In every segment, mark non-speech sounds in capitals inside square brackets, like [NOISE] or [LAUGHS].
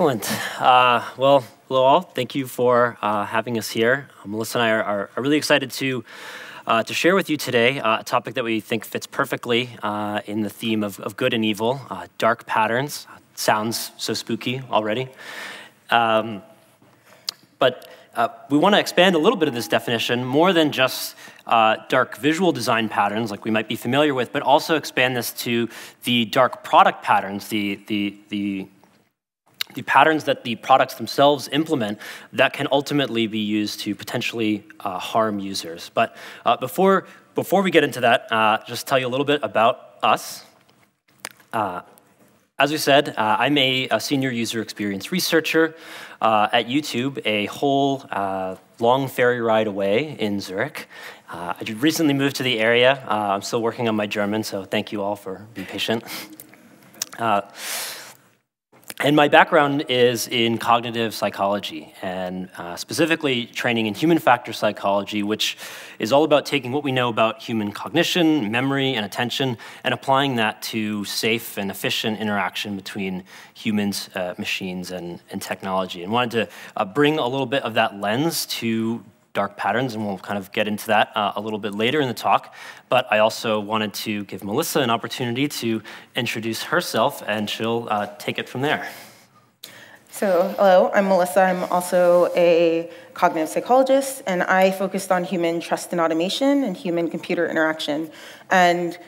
Excellent. Uh, well, hello all. Thank you for uh, having us here. Uh, Melissa and I are, are, really excited to uh, to share with you today uh, a topic that we think fits perfectly uh, in the theme of, of good and evil, dark patterns. Sounds so spooky already. Um, but we want to expand a little bit of this definition more than just dark visual design patterns like we might be familiar with, but also expand this to the dark product patterns, the, the, the the patterns that the products themselves implement that can ultimately be used to potentially uh, harm users. But uh, before, before we get into that, uh, just tell you a little bit about us. Uh, as we said, uh, I'm a, a, senior user experience researcher uh, at YouTube, a whole long ferry ride away in Zurich. I recently moved to the area. I'm still working on my German, so thank you all for being patient. And my background is in cognitive psychology, and uh, specifically training in human factor psychology, which is all about taking what we know about human cognition, memory, and attention, and applying that to safe and efficient interaction between humans, uh, machines, and, and technology. And wanted to uh, bring a little bit of that lens to dark patterns, and we'll kind of get into that uh, a little bit later in the talk. But I also wanted to give Melissa an opportunity to introduce herself, and she'll uh, take it from there. So, hello, I'm Melissa. I'm also a cognitive psychologist, and I focused on human trust and automation and human computer interaction. And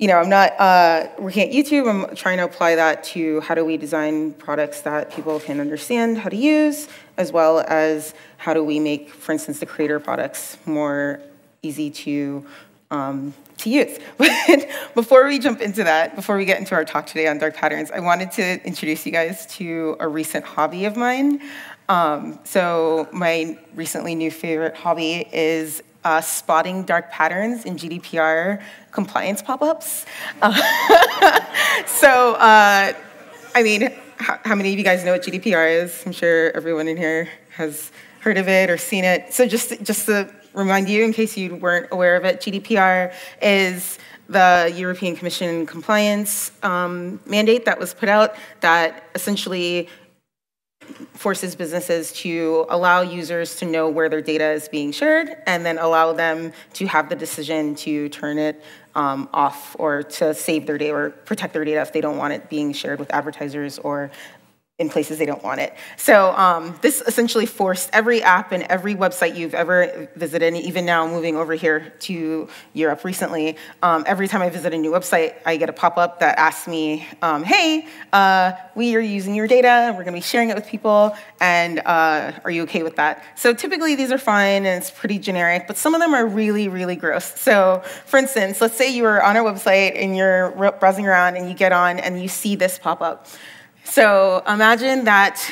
you know, I'm not uh, working at YouTube. I'm trying to apply that to how do we design products that people can understand how to use, as well as how do we make, for instance, the creator products more easy to um, to use. [LAUGHS] But before we jump into that, before we get into our talk today on dark patterns, I wanted to introduce you guys to a recent hobby of mine. Um, so my recently new favorite hobby is uh, spotting dark patterns in GDPR compliance pop-ups. Uh, [LAUGHS] so, uh, I mean, how, how, many of you guys know what GDPR is? I'm sure everyone in here has heard of it or seen it. So just, just to remind you, in case you weren't aware of it, GDPR is the European Commission compliance um, mandate that was put out that essentially forces businesses to allow users to know where their data is being shared and then allow them to have the decision to turn it um, off or to save their data or protect their data if they don't want it being shared with advertisers or in places they don't want it. So um, this essentially forced every app and every website you've ever visited, and even now moving over here to Europe recently, um, every time I visit a new website, I get a pop-up that asks me, um, hey, uh, we are using your data, we're gonna be sharing it with people, and uh, are you okay with that? So typically these are fine and it's pretty generic, but some of them are really, really gross. So for instance, let's say you are on our website and you're browsing around and you get on and you see this pop-up. So imagine that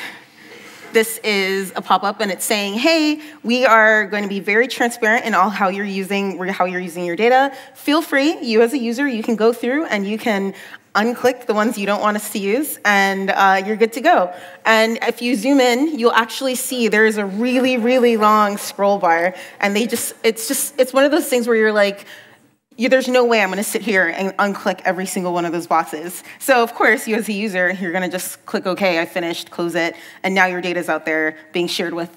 this is a pop-up and it's saying, hey, we are going to be very transparent in all how you're using how you're using your data. Feel free, you as a user, you can go through and you can unclick the ones you don't want us to use, and uh, you're good to go. And if you zoom in, you'll actually see there's a really, really long scroll bar, and they just, it's just, it's one of those things where you're like, you, there's no way I'm gonna sit here and unclick every single one of those boxes. So of course, you as a user, you're gonna just click OK, I finished, close it, and now your data's out there being shared with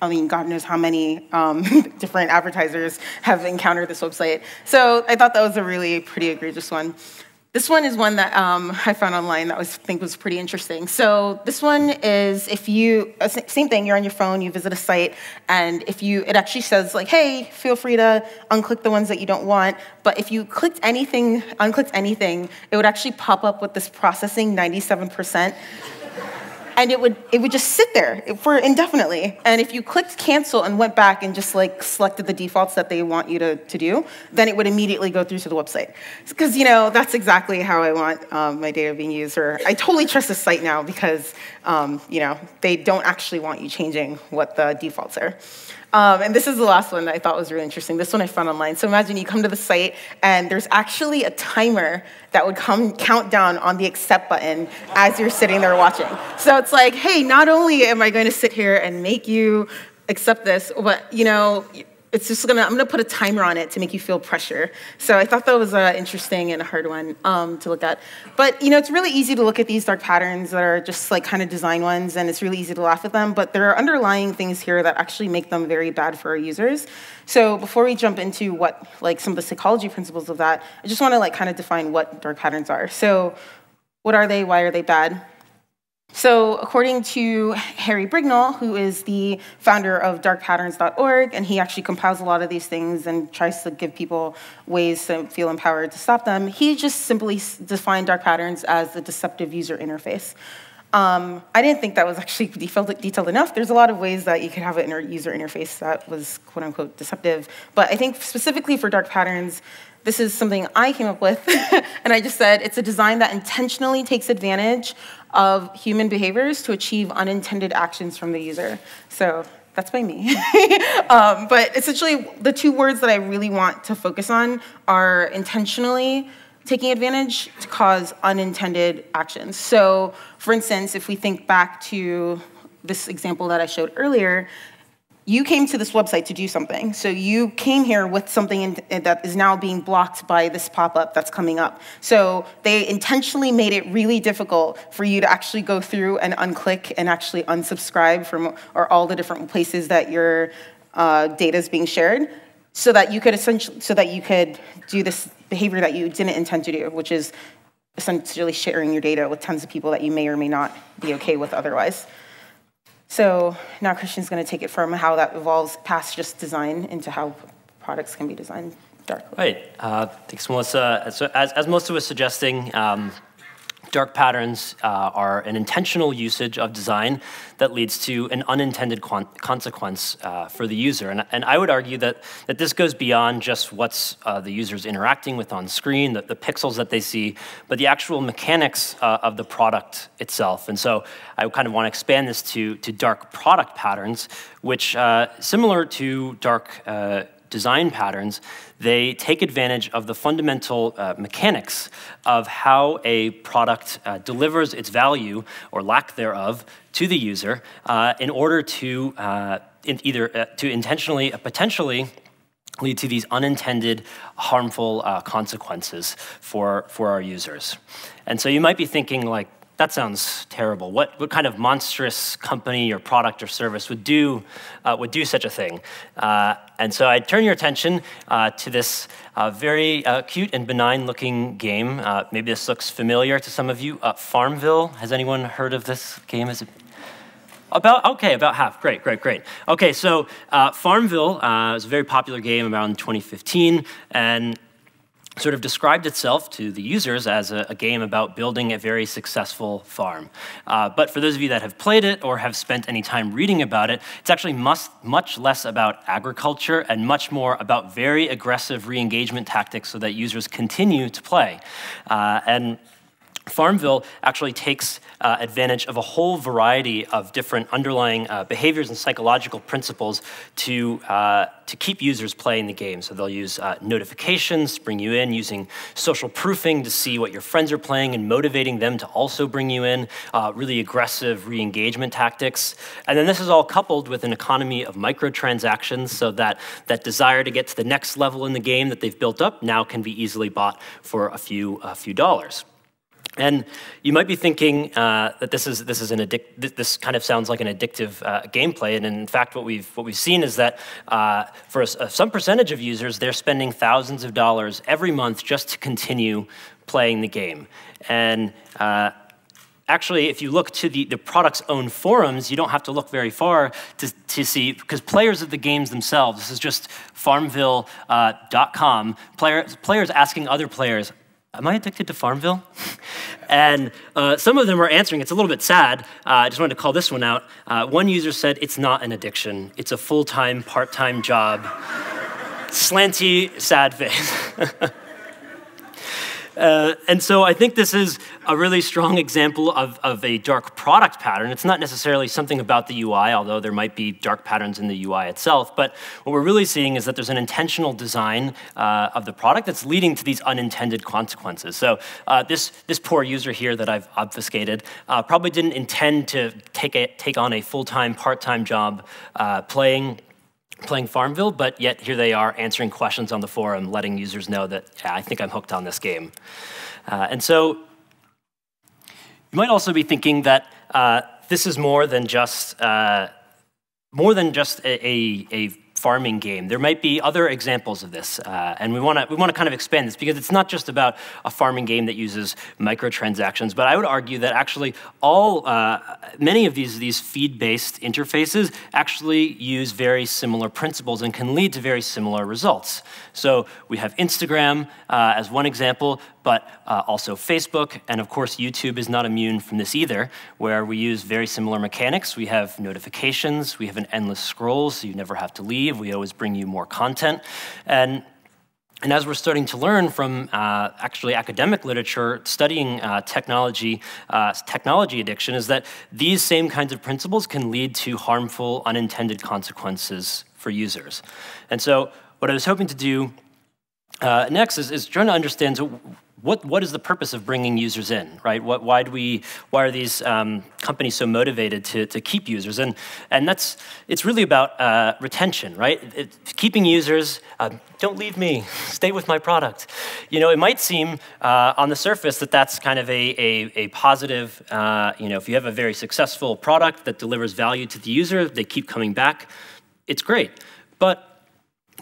I mean, God knows how many um, [LAUGHS] different advertisers have encountered this website. So I thought that was a really pretty egregious one. This one is one that um, I found online that I think was pretty interesting. So this one is if you, uh, same thing, you're on your phone, you visit a site, and if you, it actually says like, hey, feel free to unclick the ones that you don't want, but if you clicked anything, unclicked anything, it would actually pop up with this processing 97% and it would it would just sit there for indefinitely. And if you clicked cancel and went back and just like selected the defaults that they want you to, to do, then it would immediately go through to the website. Because you know that's exactly how I want um, my data being used. Or I totally trust the site now because um, you know they don't actually want you changing what the defaults are. Um, and this is the last one that I thought was really interesting. This one I found online. So imagine you come to the site and there's actually a timer that would come count down on the accept button as you're sitting there watching. So it's like, hey, not only am I going to sit here and make you accept this, but you know, it's just gonna, I'm gonna put a timer on it to make you feel pressure. So I thought that was uh, interesting and a hard one um, to look at. But you know, it's really easy to look at these dark patterns that are just like kind of design ones, and it's really easy to laugh at them. But there are underlying things here that actually make them very bad for our users. So before we jump into what like some of the psychology principles of that, I just want to like kind of define what dark patterns are. So what are they? Why are they bad? So, according to Harry Brignull, who is the founder of darkpatterns.org, and he actually compiles a lot of these things and tries to give people ways to feel empowered to stop them, he just simply defined dark patterns as the deceptive user interface. Um, I didn't think that was actually [LAUGHS] detailed, detailed, enough. There's a lot of ways that you could have a user interface that was quote unquote deceptive. But I think specifically for dark patterns, this is something I came up with, [LAUGHS] and I just said it's a design that intentionally takes advantage of human behaviors to achieve unintended actions from the user. So that's by me. [LAUGHS] um, but essentially, the two words that I really want to focus on are intentionally taking advantage to cause unintended actions. So, for instance, if we think back to this example that I showed earlier, you came to this website to do something. So you came here with something in, that is now being blocked by this pop-up that's coming up. So they intentionally made it really difficult for you to actually go through and unclick and actually unsubscribe from or all the different places that your uh, data is being shared, so that you could essentially so that you could do this behavior that you didn't intend to do, which is essentially sharing your data with tons of people that you may or may not be okay with otherwise. So now Christian's going to take it from how that evolves past just design into how products can be designed darkly. Right. Uh, thanks, Melissa. So as, as most of us suggesting, um, Dark patterns uh, are an intentional usage of design that leads to an unintended consequence uh, for the user. And, and, I would argue that, that this goes beyond just what's uh, the user's interacting with on screen, the, the, pixels that they see, but the actual mechanics uh, of the product itself. And so I kind of want to expand this to, to dark product patterns, which, uh, similar to dark uh, design patterns, they take advantage of the fundamental uh, mechanics of how a product uh, delivers its value or lack thereof to the user uh, in order to uh, in either uh, to intentionally, uh, potentially lead to these unintended harmful consequences for, for our users. And so you might be thinking like, that sounds terrible. What, what kind of monstrous company or product or service would do, uh, would do such a thing? Uh, and so I turn your attention uh, to this uh, very uh, cute and benign looking game. Uh, maybe this looks familiar to some of you. Farmville, has anyone heard of this game? Is it about okay, about half. Great, great, great. Okay, so Farmville was a very popular game around 2015, and sort of described itself to the users as a, a game about building a very successful farm. Uh, but for those of you that have played it or have spent any time reading about it, it's actually much, much less about agriculture and much more about very aggressive re-engagement tactics so that users continue to play. Uh, and Farmville actually takes uh, advantage of a whole variety of different underlying uh, behaviors and psychological principles to, uh, to keep users playing the game. So they'll use uh, notifications to bring you in, using social proofing to see what your friends are playing and motivating them to also bring you in, uh, really aggressive re engagement tactics. And then this is all coupled with an economy of microtransactions so that that desire to get to the next level in the game that they've built up now can be easily bought for a few, a few dollars. And you might be thinking uh, that this is this is an addic- this kind of sounds like an addictive uh, gameplay, and in fact, what we've what we've seen is that uh, for a, some percentage of users, they're spending thousands of dollars every month just to continue playing the game. And uh, actually, if you look to the, the product's own forums, you don't have to look very far to, to see, because players of the games themselves, this is just farmville.com, uh, player, players asking other players, Am I addicted to Farmville? [LAUGHS] and uh, some of them are answering. It's a little bit sad. Uh, I just wanted to call this one out. Uh, one user said, It's not an addiction, it's a full time, part time job. [LAUGHS] Slanty, sad face. [LAUGHS] Uh, and so I think this is a really strong example of, of a dark product pattern. It's not necessarily something about the UI, although there might be dark patterns in the UI itself. But what we're really seeing is that there's an intentional design uh, of the product that's leading to these unintended consequences. So uh, this, this poor user here that I've obfuscated uh, probably didn't intend to take, a, take on a full-time, part-time job uh, playing playing Farmville, but yet here they are answering questions on the forum, letting users know that yeah, I think I'm hooked on this game. Uh, and so you might also be thinking that uh, this is more than just uh, more than just a, a, a farming game. There might be other examples of this, uh, and we want to we want to kind of expand this because it's not just about a farming game that uses microtransactions. But I would argue that actually all uh, many of these these feed-based interfaces actually use very similar principles and can lead to very similar results. So we have Instagram uh, as one example, but uh, also Facebook, and of course YouTube is not immune from this either, where we use very similar mechanics. We have notifications, we have an endless scroll, so you never have to leave. We always bring you more content, and and as we're starting to learn from uh, actually academic literature studying uh, technology, uh, technology addiction, is that these same kinds of principles can lead to harmful unintended consequences for users. And so what I was hoping to do uh, next is, is trying to understand so what, what is the purpose of bringing users in, right? What, why, do we, why are these um, companies so motivated to, to keep users? And, and that's, it's really about uh, retention, right? It, keeping users, uh, don't leave me, [LAUGHS] stay with my product. You know, it might seem uh, on the surface that that's kind of a, a, a positive, uh, you know, if you have a very successful product that delivers value to the user, they keep coming back, it's great. But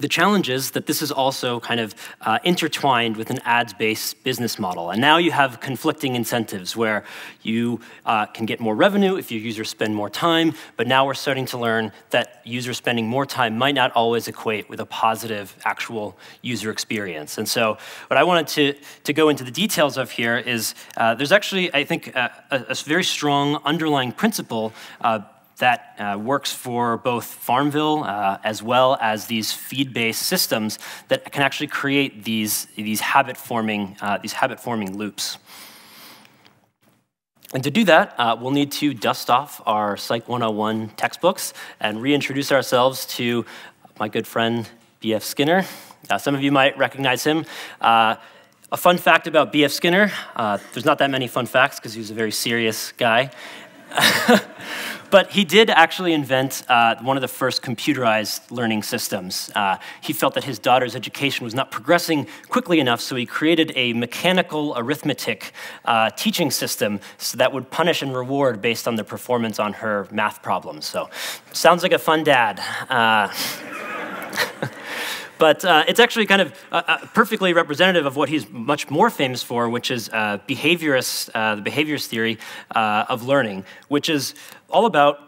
the challenge is that this is also kind of uh, intertwined with an ads-based business model. And now you have conflicting incentives where you uh, can get more revenue if your users spend more time, but now we're starting to learn that users spending more time might not always equate with a positive actual user experience. And so what I wanted to, to go into the details of here is uh, there's actually, I think, a, a, very strong underlying principle uh, that uh, works for both Farmville uh, as well as these feed-based systems that can actually create these, these habit-forming uh, these habit-forming loops. And to do that, uh, we'll need to dust off our Psych 101 textbooks and reintroduce ourselves to my good friend B.F. Skinner. Uh, some of you might recognize him. Uh, a fun fact about B.F. Skinner, there's not that many fun facts because he was a very serious guy. [LAUGHS] But he did actually invent uh, one of the first computerized learning systems. Uh, he felt that his daughter's education was not progressing quickly enough, so he created a mechanical arithmetic uh, teaching system so that would punish and reward based on the performance on her math problems. So, sounds like a fun dad. [LAUGHS] But uh, it's actually kind of uh, uh, perfectly representative of what he's much more famous for, which is uh, behaviorist, uh, the behaviorist theory uh, of learning, which is all about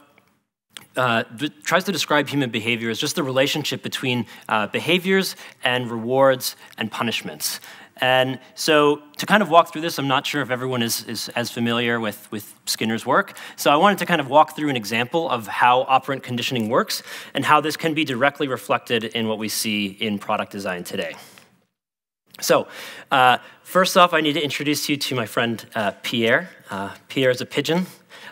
uh, tries to describe human behavior as just the relationship between uh, behaviors and rewards and punishments. And so to kind of walk through this, I'm not sure if everyone is, is as familiar with, with Skinner's work. So I wanted to kind of walk through an example of how operant conditioning works and how this can be directly reflected in what we see in product design today. So uh, first off, I need to introduce you to my friend uh, Pierre. Uh, Pierre is a pigeon.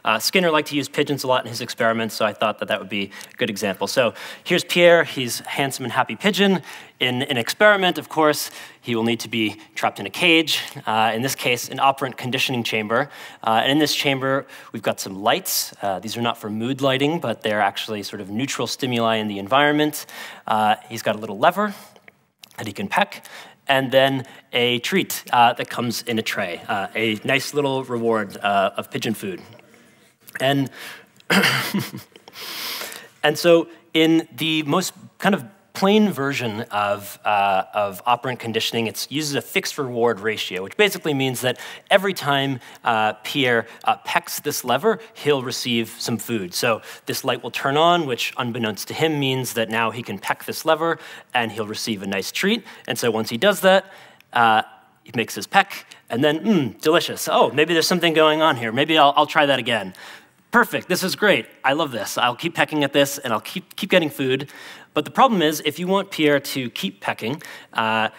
Uh, Skinner liked to use pigeons a lot in his experiments, so I thought that that would be a good example. So here's Pierre. He's a handsome and happy pigeon. In an experiment, of course, he will need to be trapped in a cage, uh, in this case, an operant conditioning chamber. Uh, and in this chamber, we've got some lights. These are not for mood lighting, but they're actually sort of neutral stimuli in the environment. He's got a little lever that he can peck, and then a treat uh, that comes in a tray, uh, a nice little reward uh, of pigeon food. And, [COUGHS] and so in the most kind of plain version of, uh, of operant conditioning, it uses a fixed reward ratio, which basically means that every time uh, Pierre uh, pecks this lever, he'll receive some food. So this light will turn on, which unbeknownst to him means that now he can peck this lever and he'll receive a nice treat. And so once he does that, uh, he makes his peck, and then, mmm, delicious. Oh, maybe there's something going on here. Maybe I'll, I'll try that again perfect, this is great. I love this. I'll keep pecking at this and I'll keep, keep getting food. But the problem is, if you want Pierre to keep pecking, uh,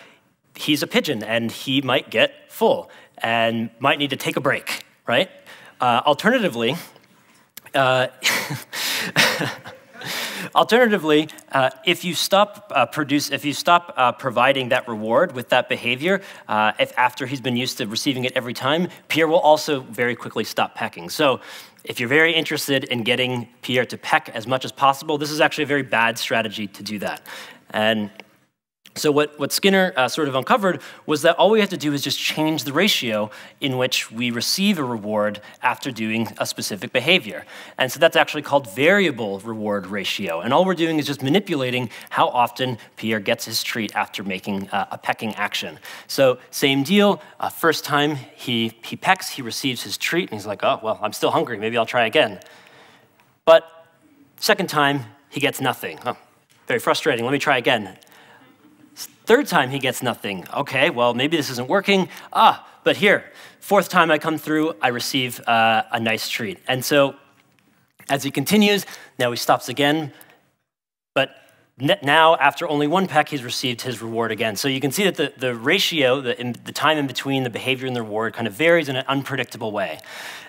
he's a pigeon and he might get full and might need to take a break, right? Uh, alternatively, uh, [LAUGHS] Alternatively, uh, if you stop uh, produce, if you stop uh, providing that reward with that behavior, uh, if after he's been used to receiving it every time, Pierre will also very quickly stop pecking. So if you're very interested in getting Pierre to peck as much as possible, this is actually a very bad strategy to do that. And so what, what Skinner uh, sort of uncovered was that all we have to do is just change the ratio in which we receive a reward after doing a specific behavior. And so that's actually called variable reward ratio. And all we're doing is just manipulating how often Pierre gets his treat after making uh, a pecking action. So same deal, uh, first time he, he pecks, he receives his treat, and he's like, oh, well, I'm still hungry, maybe I'll try again. But second time, he gets nothing. Oh, very frustrating, let me try again. Third time he gets nothing. Okay, well, maybe this isn't working. Ah, but here, fourth time I come through, I receive uh, a nice treat. And so as he continues, now he stops again. But now, after only one peck, he's received his reward again. So you can see that the, the ratio, the, in, the time in between the behavior and the reward, kind of varies in an unpredictable way.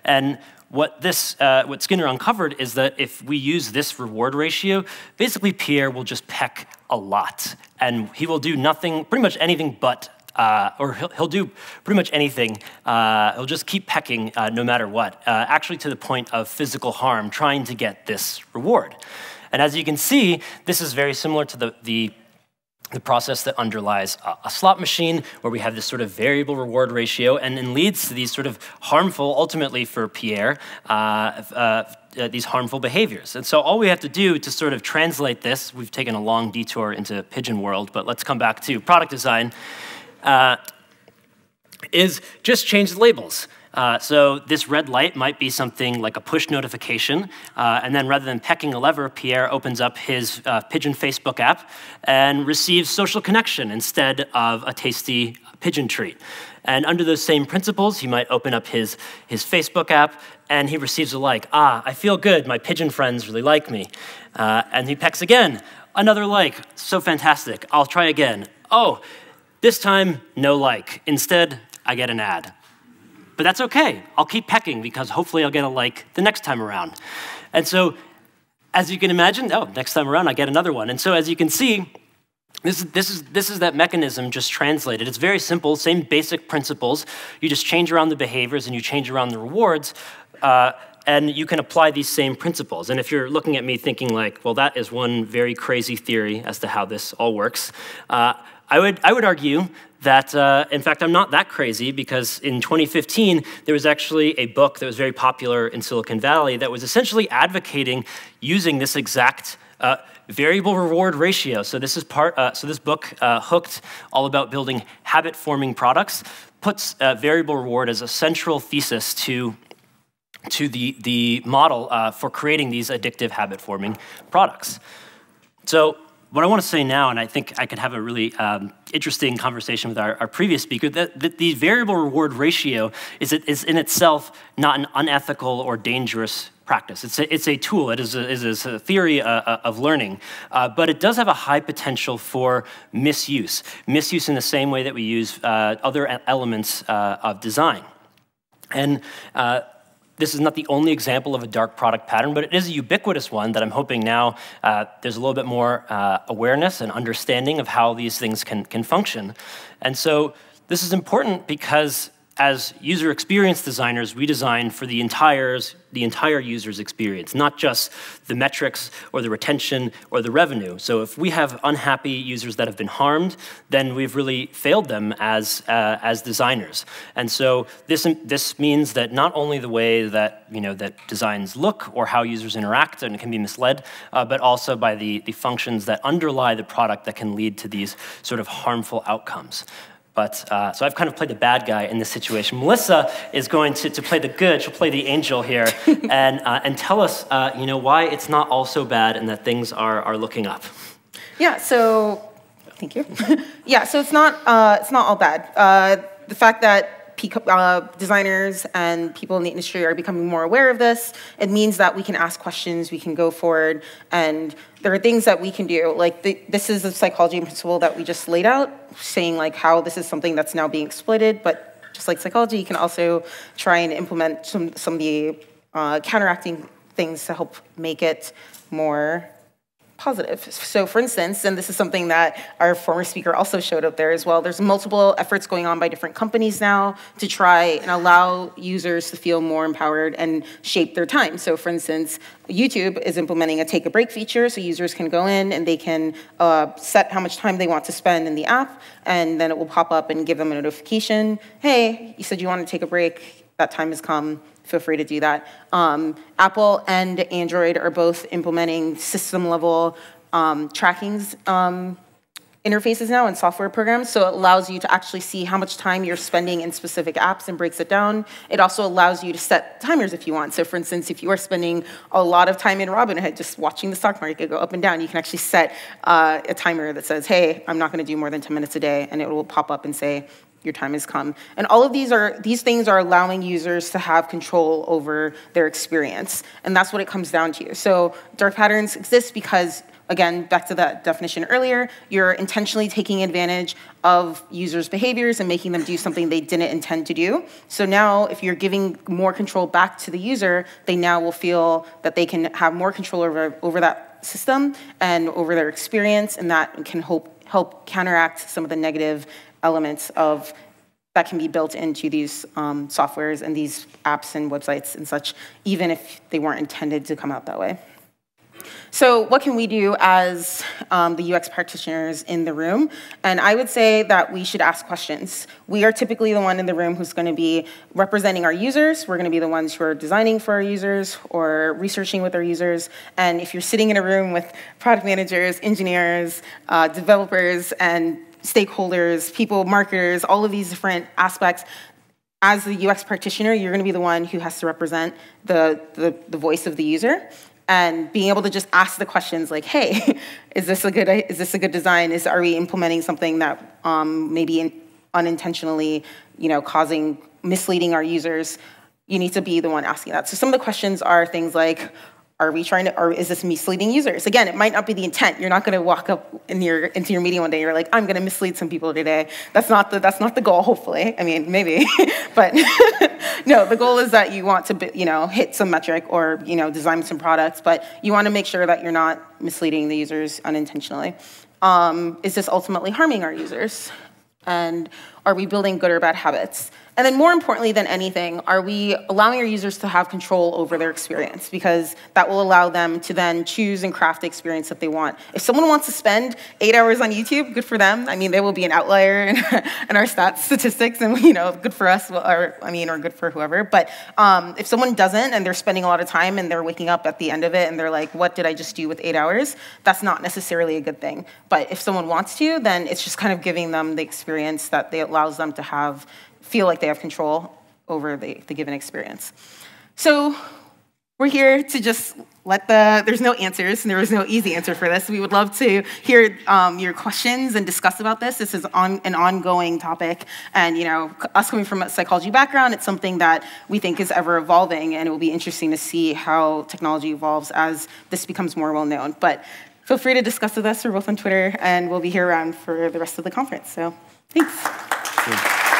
And what this, uh, what Skinner uncovered is that if we use this reward ratio, basically Pierre will just peck a lot, and he will do nothing, pretty much anything but. Uh, or he'll, he'll, do pretty much anything. Uh, he'll just keep pecking uh, no matter what, uh, actually to the point of physical harm, trying to get this reward. And as you can see, this is very similar to the, the the process that underlies a, slot machine where we have this sort of variable reward ratio and then leads to these sort of harmful, ultimately for Pierre, uh, uh, uh, these harmful behaviors. And so all we have to do to sort of translate this, we've taken a long detour into pigeon world, but let's come back to product design, uh, is just change the labels. Uh, so this red light might be something like a push notification, uh, and then rather than pecking a lever, Pierre opens up his uh, Pigeon Facebook app and receives social connection instead of a tasty pigeon treat. And under those same principles, he might open up his, his Facebook app and he receives a like. Ah, I feel good, my pigeon friends really like me. Uh, and he pecks again, another like, so fantastic, I'll try again. Oh, this time, no like. Instead, I get an ad. But that's okay. I'll keep pecking because hopefully I'll get a like the next time around. And so, as you can imagine, oh, next time around I get another one. And so, as you can see, this is, this, is, this is that mechanism just translated. It's very simple, same basic principles. You just change around the behaviors and you change around the rewards. Uh, and you can apply these same principles. And if you're looking at me thinking like, well, that is one very crazy theory as to how this all works, uh, I, would, I would argue that, uh, in fact, I'm not that crazy because in 2015, there was actually a book that was very popular in Silicon Valley that was essentially advocating using this exact uh, variable reward ratio. So this is part. Uh, so this book, uh, Hooked, all about building habit-forming products, puts uh, variable reward as a central thesis to to the the model uh, for creating these addictive habit-forming products. So what I want to say now, and I think I could have a really um, interesting conversation with our, our previous speaker, that, that, the variable reward ratio is, is in itself not an unethical or dangerous practice. It's a, it's a tool, it is a, is a theory uh, uh, of learning, uh, but it does have a high potential for misuse. Misuse in the same way that we use uh, other elements uh, of design. And uh, this is not the only example of a dark product pattern, but it is a ubiquitous one that I'm hoping now uh, there's a little bit more uh, awareness and understanding of how these things can, can function. And so this is important because as user experience designers, we design for the entire, the entire user's experience, not just the metrics or the retention or the revenue. So if we have unhappy users that have been harmed, then we've really failed them as, uh, as designers. And so this, this means that not only the way that, you know, that designs look or how users interact and can be misled, uh, but also by the, the functions that underlie the product that can lead to these sort of harmful outcomes. But uh, so I've kind of played the bad guy in this situation. Melissa is going to, to play the good. She'll play the angel here [LAUGHS] and, uh, and tell us, uh, you know, why it's not all so bad and that things are, are looking up. Yeah. So, thank you. [LAUGHS] yeah. So it's not uh, it's not all bad. Uh, the fact that uh, designers and people in the industry are becoming more aware of this. It means that we can ask questions, we can go forward, and there are things that we can do. Like the, this is a psychology principle that we just laid out, saying like how this is something that's now being exploited, but just like psychology, you can also try and implement some, some of the uh, counteracting things to help make it more positive. So for instance, and this is something that our former speaker also showed up there as well, there's multiple efforts going on by different companies now to try and allow users to feel more empowered and shape their time. So for instance, YouTube is implementing a take a break feature so users can go in and they can uh, set how much time they want to spend in the app and then it will pop up and give them a notification, hey, you said you want to take a break, that time has come, feel free to do that. Um, Apple and Android are both implementing system level um, trackings um, interfaces now and software programs, so it allows you to actually see how much time you're spending in specific apps and breaks it down. It also allows you to set timers if you want. So for instance, if you are spending a lot of time in Robinhood just watching the stock market go up and down, you can actually set uh, a timer that says, hey, I'm not gonna do more than 10 minutes a day, and it will pop up and say, your time has come. And all of these are these things are allowing users to have control over their experience. And that's what it comes down to. So dark patterns exist because again, back to that definition earlier, you're intentionally taking advantage of users' behaviors and making them do something they didn't intend to do. So now, if you're giving more control back to the user, they now will feel that they can have more control over, over that system and over their experience, and that can help, help counteract some of the negative elements of that can be built into these um, softwares and these apps and websites and such, even if they weren't intended to come out that way. So what can we do as um, the UX practitioners in the room? And I would say that we should ask questions. We are typically the one in the room who's going to be representing our users. We're going to be the ones who are designing for our users or researching with our users. And if you're sitting in a room with product managers, engineers, uh, developers, and stakeholders, people, marketers, all of these different aspects. As the UX practitioner, you're going to be the one who has to represent the, the, the voice of the user and being able to just ask the questions like, "Hey, [LAUGHS] is this a good is this a good design? Is are we implementing something that um, maybe in, unintentionally, you know, causing misleading our users?" You need to be the one asking that. So some of the questions are things like, are we trying to, or is this misleading users? Again, it might not be the intent. You're not going to walk up in your, into your meeting one day. and You're like, I'm going to mislead some people today. That's not the, that's not the goal. Hopefully, I mean, maybe, [LAUGHS] but [LAUGHS] no. The goal is that you want to, you know, hit some metric or you know, design some products, but you want to make sure that you're not misleading the users unintentionally. Um, is this ultimately harming our users? And are we building good or bad habits? And then more importantly than anything, are we allowing our users to have control over their experience? Because that will allow them to then choose and craft the experience that they want. If someone wants to spend eight hours on YouTube, good for them. I mean, they will be an outlier in, [LAUGHS] in our stats statistics, and you know, good for us, or I mean, or good for whoever. But um, if someone doesn't, and they're spending a lot of time, and they're waking up at the end of it, and they're like, "What did I just do with eight hours?" That's not necessarily a good thing. But if someone wants to, then it's just kind of giving them the experience that they, allows them to have feel like they have control over the, the given experience. So we're here to just let the, there's no answers, and there is no easy answer for this. We would love to hear um, your questions and discuss about this. This is on, an ongoing topic, and you know, us coming from a psychology background, it's something that we think is ever evolving, and it will be interesting to see how technology evolves as this becomes more well known. But feel free to discuss with us. We're both on Twitter, and we'll be here around for the rest of the conference. So thanks.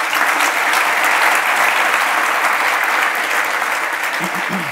Thank [LAUGHS] you.